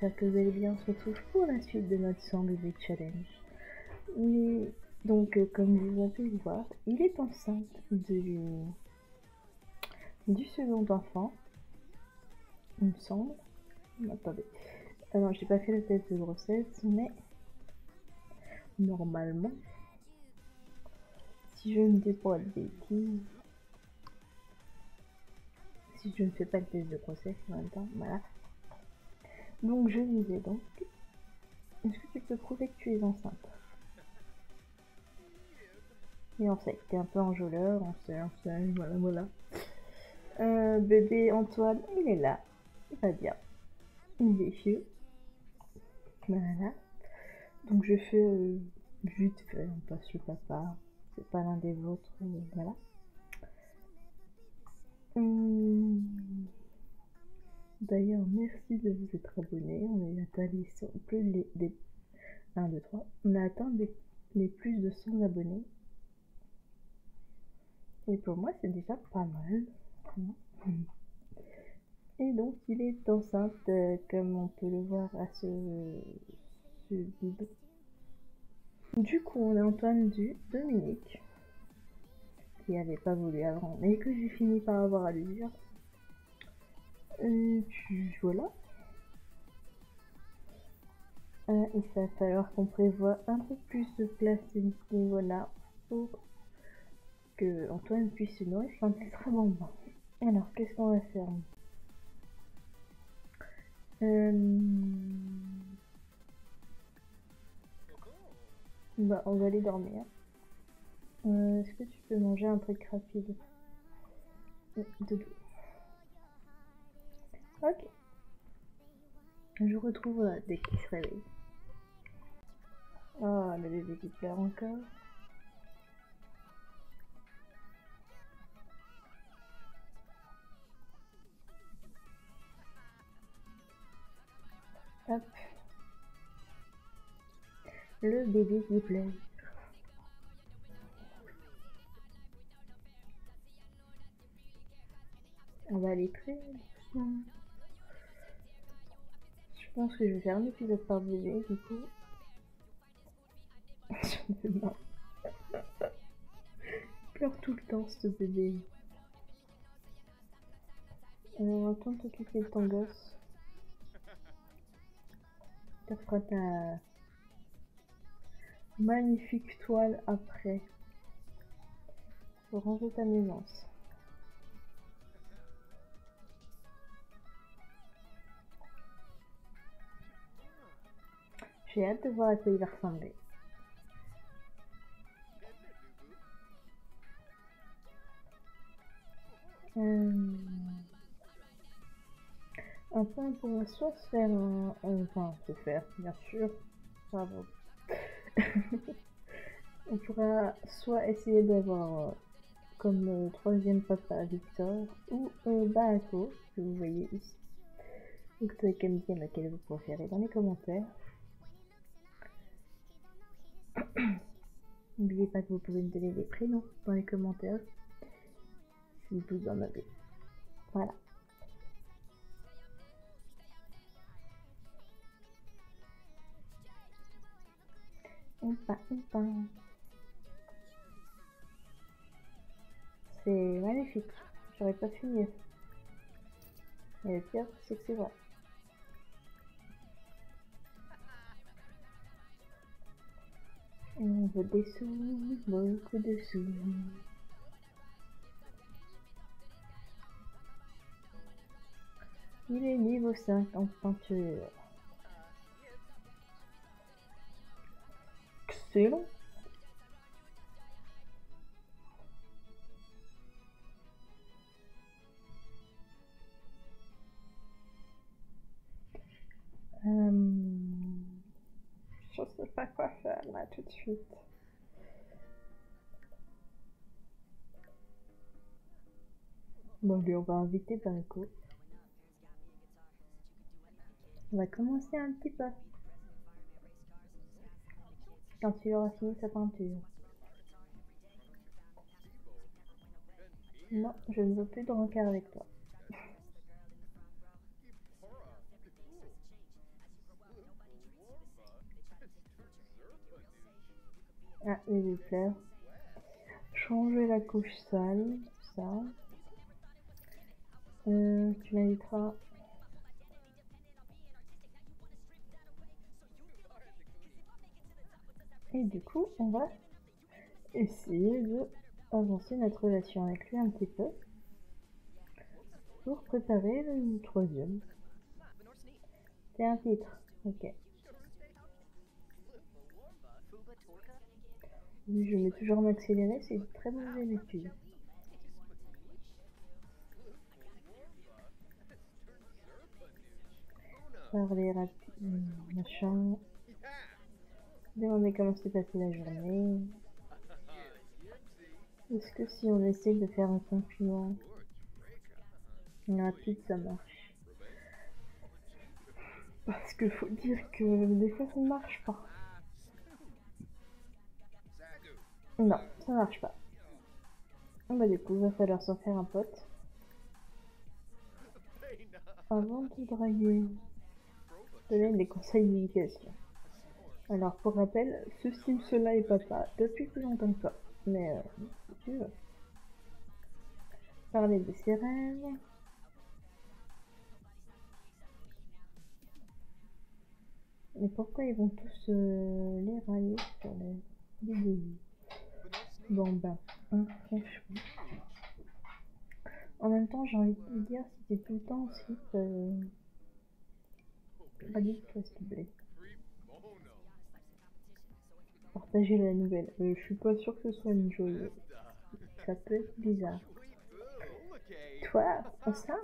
j'espère que vous allez bien. On se retrouve pour la suite de notre 100 bébé challenge. Mais, donc, euh, comme vous avez pu le voir, il est enceinte de, du second enfant. Il me semble. Attendez. Ah non, j'ai pas fait le test de grossesse, mais normalement, si je ne dis pas de bêtises, si je ne fais pas le test de grossesse en même temps, voilà. Donc je disais donc, est-ce que tu peux prouver que tu es enceinte? Et on sait t'es un peu enjôleur, on sait, on sait, voilà, voilà. Euh, bébé Antoine, il est là, il va bien. Il est vieux. Voilà. Donc je fais euh, vite fait, on passe le papa, c'est pas l'un des vôtres, euh, voilà. Hum. D'ailleurs, merci de vous être abonné. On a atteint les 100, plus les, des 1, 2, 3. On a atteint les plus de 100 abonnés. Et pour moi, c'est déjà pas mal. Et donc, il est enceinte, euh, comme on peut le voir à ce. Du coup, on a Antoine du Dominique, qui avait pas voulu avant, mais que j'ai fini par avoir à lui dire. Et puis voilà. Euh, il va falloir qu'on prévoit un peu plus de place à ce niveau-là pour que Antoine puisse se nourrir un très bon. Alors, qu'est-ce qu'on va faire? Euh... Bah, on va aller dormir. Euh, Est-ce que tu peux manger un truc rapide? Dodo. Ok. Je retrouve euh, dès qu'il se réveille. Oh, le bébé qui pleure encore. Hop. Le bébé qui pleure. On va aller très pense que je vais faire un épisode par bébé, du coup. J'en pleure tout le temps, ce bébé. On va attendre t'occuper de ton gosse. Tu feras ta magnifique toile après. Faut ranger ta maisance. J'ai hâte de voir à quoi il va ressembler. Euh... Enfin, on pourra soit se faire un... Enfin, se faire, bien sûr. On pourra soit essayer d'avoir euh, comme euh, troisième papa Victor ou euh, que vous voyez ici. Me dire laquelle vous préférez dans les commentaires. N'oubliez pas que vous pouvez me donner des prénoms dans les commentaires si vous en avez. Voilà. C'est magnifique. J'aurais pas pu mieux. Mais le pire, c'est que c'est vrai. On veut des sous, beaucoup de sous. Il est niveau 5 en peinture. Excellent. Euh, je sais pas quoi là tout de suite. Bon, lui, on va inviter Banco. On va commencer un petit peu. Quand tu auras fini sa peinture. Non, je ne veux plus de rencard avec toi. Ah, les fleurs. Changer la couche sale, ça. Euh, tu m'inviteras. Et du coup, on va essayer de avancer notre relation avec lui un petit peu pour préparer le troisième. C'est un titre, ok. Je mets toujours m'accélérer, c'est une très mauvaise habitude. Parler rapide, machin. Demander comment s'est passée la journée. Est-ce que si on essaie de faire un compliment rapide, ça marche? Parce qu'il faut dire que des fois ça ne marche pas. Non, ça marche pas. Bah du coup, va falloir s'en faire un pote. Avant de draguer, donner des conseils d'éducation. Alors pour rappel, ceci, cela est papa depuis plus longtemps que toi. Mais euh, tu veux. Parler de ses. Mais pourquoi ils vont tous euh, les railler sur les vidéos Bon ben, hein, franchement. En même temps, j'ai envie de te dire, si t'es tout le temps aussi, euh... s'il te plaît. Partager la nouvelle. Euh, je suis pas sûr que ce soit une jolie. Ça peut être bizarre. Toi, enceinte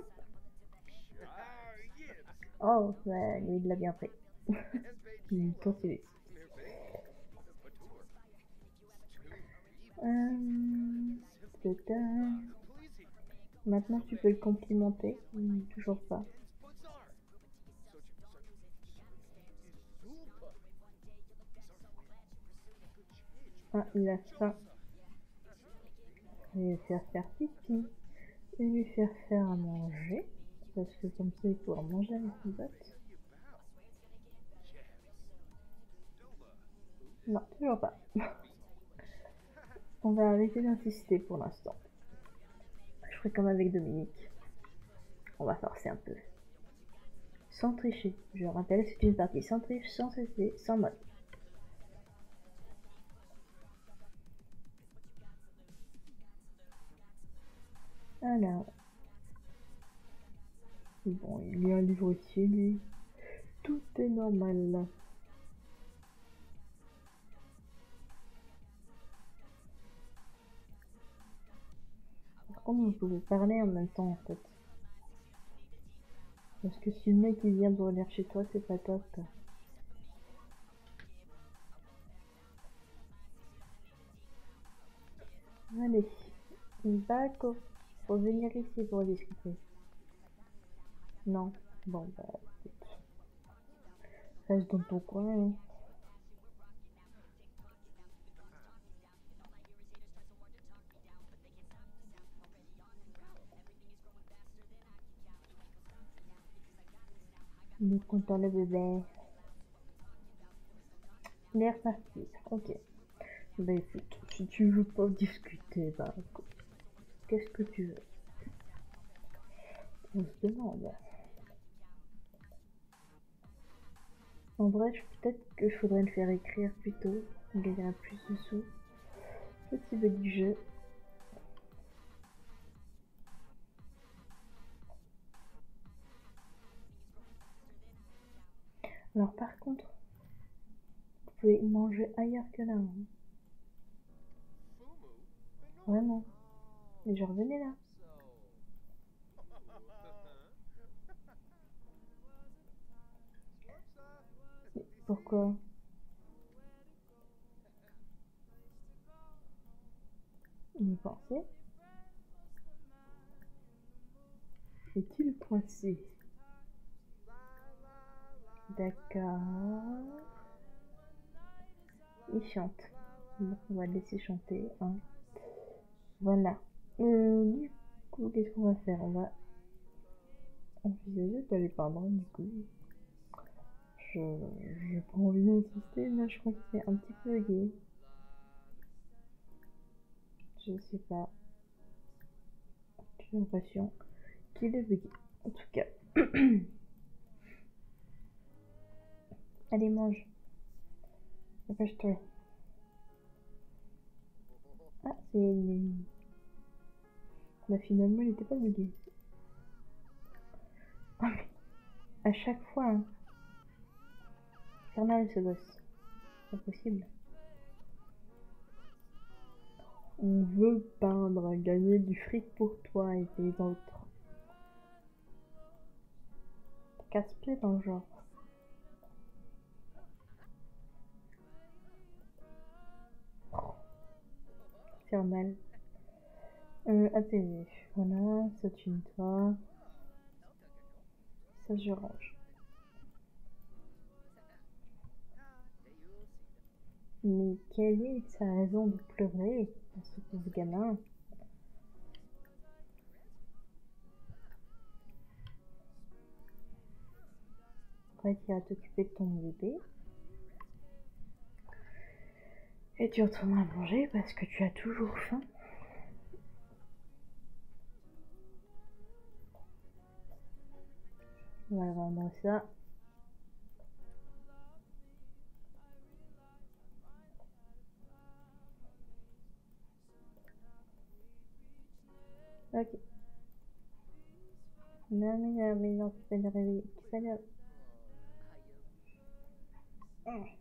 Oh, ouais, lui, il l'a bien fait. il est Euh, Maintenant, tu peux le complimenter. toujours pas. Ah, il a faim. Je vais lui faire faire pipi. Et lui faire faire à manger. Parce que comme ça, il pourra manger avec ses bottes. Non, toujours pas. On va arrêter d'insister pour l'instant. Je ferai comme avec Dominique. On va forcer un peu. Sans tricher. Je rappelle, c'est une partie sans triche, sans cesser, sans mode. Alors. Bon, il y a un livre-tier, lui. Tout est normal. Comment vous pouvez parler en même temps en fait Parce que si le mec il vient dormir chez toi, c'est pas top. Allez, d'accord. Faut venir ici pour discuter. Non, bon bah écoute. Reste dans ton coin. Hein. Nous comptons le bébé. L'air parti. Ok. Bah écoute, si tu veux pas discuter, bah écoute. Qu'est-ce que tu veux? On se demande. En vrai, peut-être que je faudrait le faire écrire plutôt. On gagnera plus de sous. Petit du jeu. Alors par contre, vous pouvez manger ailleurs que là. Hein. Vraiment. Et je revenais là. pourquoi? Il est pensait Est-il coincé? D'accord. Il chante. on va le laisser chanter. Hein. Voilà. Euh, du coup, qu'est-ce qu'on va faire? On va envisager d'aller peindre, du coup. Je n'ai pas envie d'insister, mais je crois que c'est un petit peu gay. Je sais pas. J'ai l'impression qu'il est bugué. En tout cas. Allez, mange. Dépêche-toi. Ah, c'est... Bah finalement, il était pas bugué. Oh, mais... À chaque fois, hein. Infernal ce. C'est pas possible. On veut peindre, gagner du fric pour toi et les autres. Casse-pied dans le genre. Infernal. Euh, attendez. Voilà, ça tu toi. Ça je range. Mais quelle est sa raison de pleurer dans ce pauvre gamin? Après, tu vas t'occuper de ton bébé? Et tu retournes à manger parce que tu as toujours faim. On va vendre ça. Ok. Non, mais non, mais non, tu vas le réveiller. Tu vas le...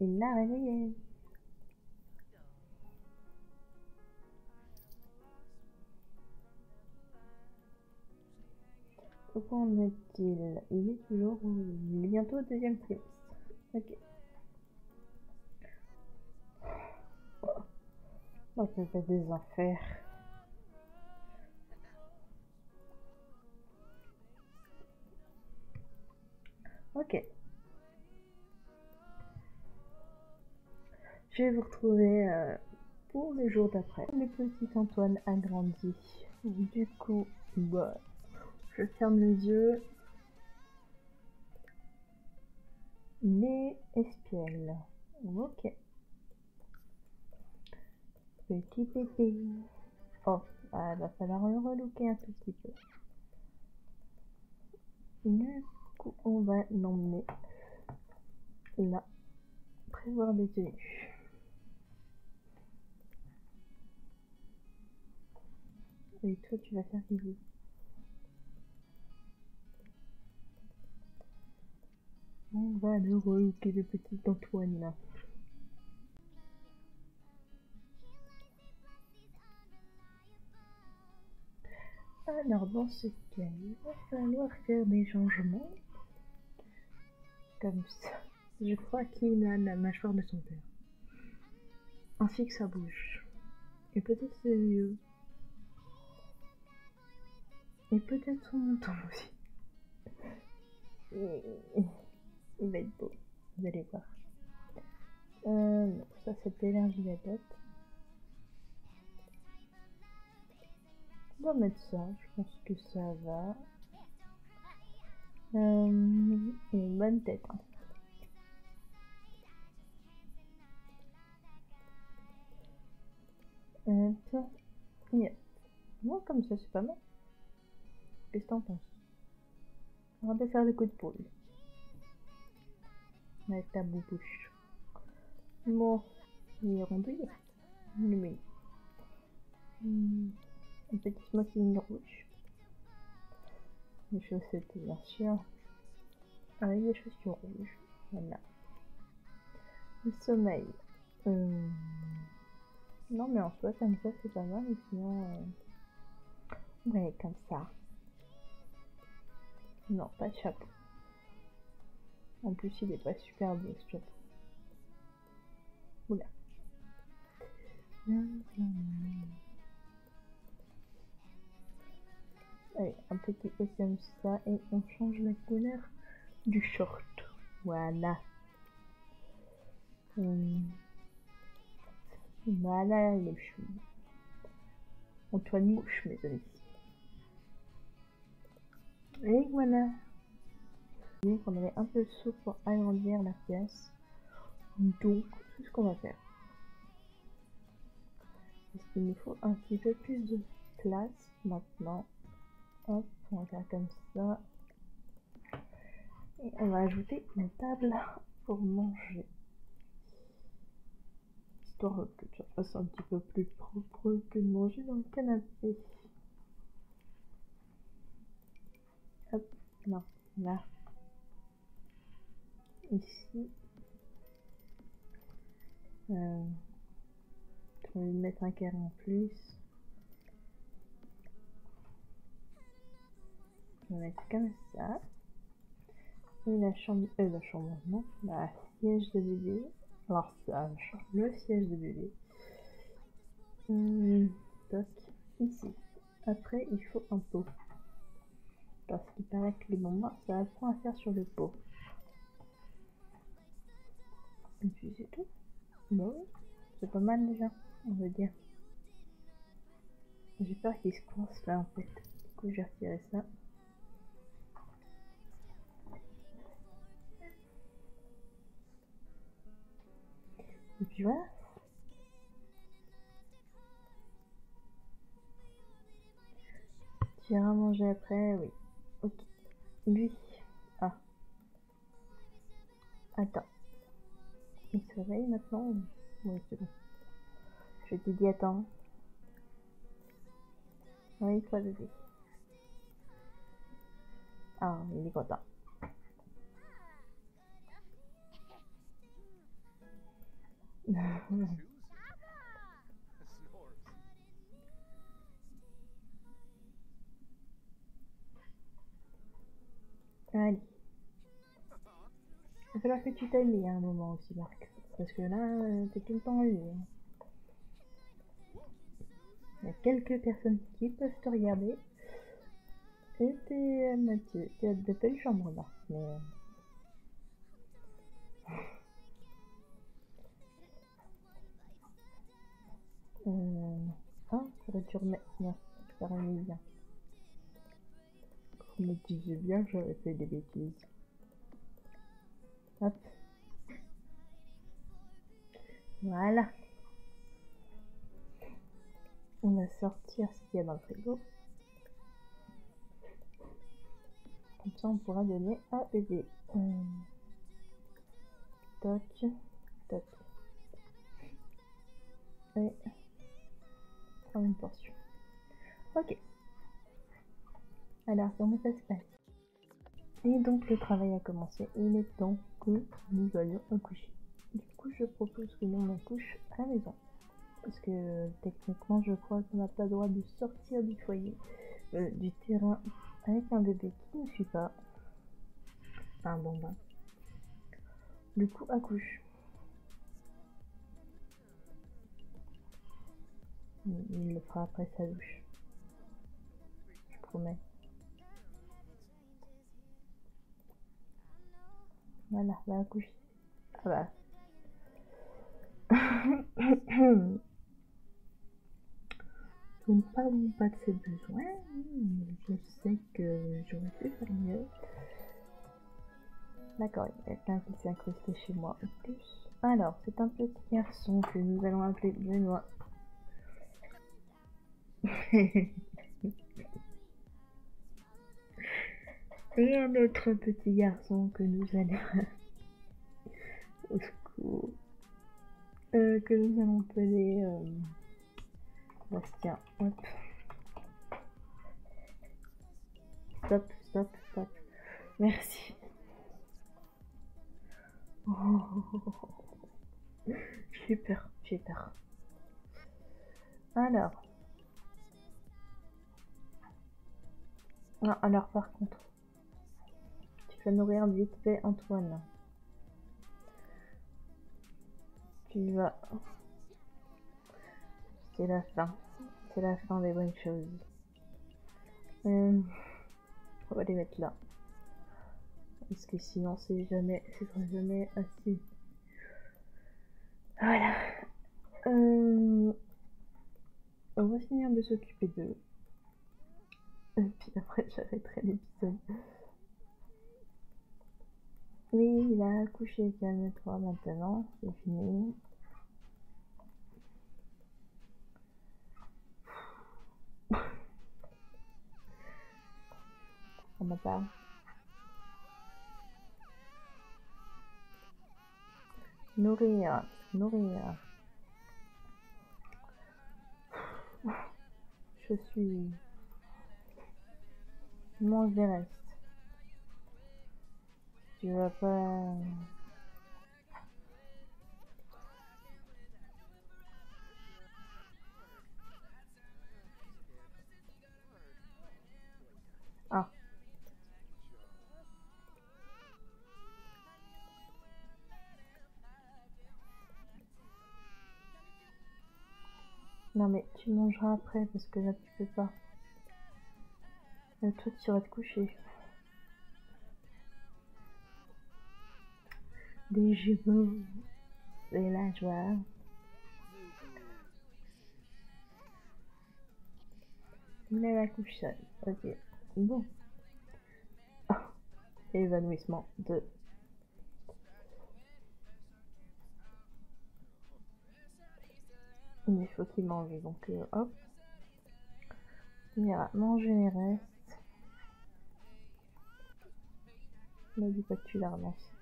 Il l'a réveillé. Pourquoi en est-il? Il est toujours bientôt au deuxième trimestre. Ok. Oh, ça fait des enfers. Ok. Je vais vous retrouver euh, pour les jours d'après. Le petit Antoine a grandi. Du coup, bah, je ferme les yeux. Les espiègles. Ok. Petit pépé. Oh, bah, il va falloir le relooker un petit peu. Du coup, on va l'emmener là. Prévoir des tenues. Et toi, tu vas faire bisous. On va le relooker le petit Antoine là. Alors dans ce cas, il va falloir faire des changements. Comme ça. Je crois qu'il a la mâchoire de son père. Ainsi que sa bouche. Et peut-être ses yeux. Et peut-être son menton aussi. Il va être beau. Vous allez voir. Euh, ça c'est l'énergie de la tête. On va mettre ça, je pense que ça va. Euh, une bonne tête. Hein. Moi, comme ça, c'est pas mal. Qu'est-ce que t'en penses? On va faire le coup de poule. Avec ta bouche. Bon, il est rondouillé. Le hmm. Un petit smoking rouge. Les chaussettes, bien sûr. Avec des chaussures rouges. Voilà. Le sommeil. Euh... Non, mais en soi, comme ça, c'est pas mal. Sinon, euh... ouais, comme ça. Non, pas de chapeau. En plus, il est pas super beau ce chapeau. Oula. Allez, un petit peu ça et on change la couleur du short. Voilà. Hum. Voilà les chou. Antoine Mouche, mes amis. Et voilà. Donc on avait un peu de soupe pour agrandir la pièce. Donc, c'est ce qu'on va faire. Parce qu'il nous faut un petit peu plus de place maintenant. Hop, on va faire comme ça. Et on va ajouter une table pour manger. Histoire que ça fasse un petit peu plus propre que de manger dans le canapé. Hop, non, là. Ici. Euh, on va mettre un carré en plus. On va mettre comme ça. Et la chambre, euh, la chambre, non, la siège de bébé. Alors, ça, le siège de bébé. Hum, toc, ici. Après, il faut un pot. Que les moments, ça apprend à faire sur le pot. Et puis c'est tout. Bon, c'est pas mal déjà, on va dire. J'ai peur qu'il se coince là en fait. Du coup, j'ai retiré ça. Et puis voilà. Tu iras manger après, oui. Lui. Ah. Attends. Il se réveille maintenant Oui, c'est bon. Je te dis attends. Oui, toi bébé. Ah, il est content. Allez. Il va falloir que tu t'ailles à un moment aussi, Marc. Parce que là, euh, t'es tout temps. Hein. Il y a quelques personnes qui peuvent te regarder. Et t'es euh, Mathieu. T'es de belles chambres là. Mais. Euh. Ah, faudrait que tu remettes. Non, bien. Je me disais bien que j'avais fait des bêtises. Hop. Voilà. On va sortir ce qu'il y a dans le frigo. Comme ça, on pourra donner à bébé. Hum. Toc, toc. Et prendre une portion. Ok. Alors, comment ça se passe? Et donc, le travail a commencé. Il est temps que nous allions accoucher. Du coup, je propose que l'on accouche à la maison. Parce que techniquement, je crois qu'on n'a pas le droit de sortir du foyer, euh, du terrain, avec un bébé qui ne suit pas. Enfin bon, bah. Du coup, accouche. Il le fera après sa douche. Je promets. Voilà, va accoucher. Ah bah, je ne parle pas de ses besoins. Je sais que j'aurais pu faire mieux. D'accord, il y a quelqu'un qui s'est incrusté chez moi en plus. Alors, c'est un petit garçon que nous allons appeler Benoît. Et un autre petit garçon que nous allons... Au secours. Euh, que nous allons appeler euh, Bastien. Hop. Stop, stop, stop. Merci. Oh. J'ai peur, j'ai peur. Alors. Ah, alors par contre, vas nourrir vite fait Antoine. tu vas. C'est la fin. C'est la fin des bonnes choses. Euh, on va les mettre là. Parce que sinon c'est jamais, c'est jamais assez. Voilà. Euh, on va finir de s'occuper d'eux. Et puis après j'arrêterai l'épisode. Oui, il a accouché, calme-toi maintenant, c'est fini. On m'a pas. Nourrir, nourrir. Je suis. Mange des restes. Tu vas pas... Ah. Non mais tu mangeras après parce que là tu peux pas. Euh, toi tu iras te coucher. Des jumeaux et la joie. Est la couche seule. Ok. Bon. Évanouissement de Il faut qu'il mange, donc euh, hop. Il ira manger les restes. Ne dis pas que tu la relances.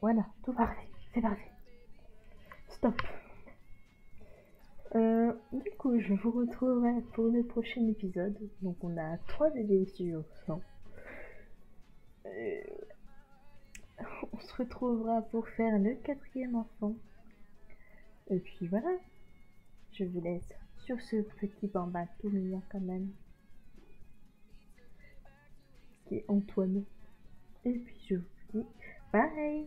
Voilà, tout parfait. C'est parfait. Stop. Euh, du coup, je vous retrouverai pour le prochain épisode. Donc, on a trois bébés sur 100. Euh, on se retrouvera pour faire le quatrième enfant. Et puis voilà. Je vous laisse sur ce petit bambin tout mignon quand même. Qui est Antoine. Et puis je vous dis bye